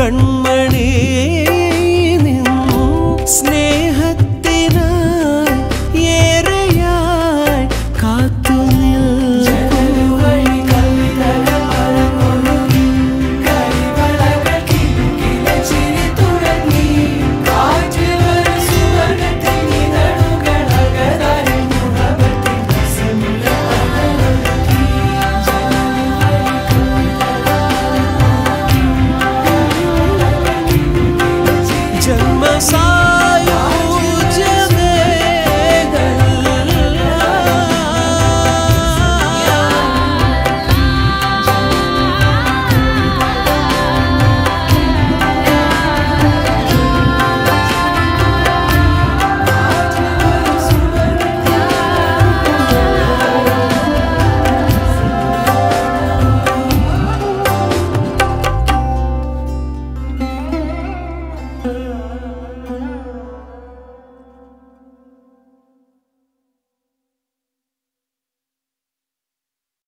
கண்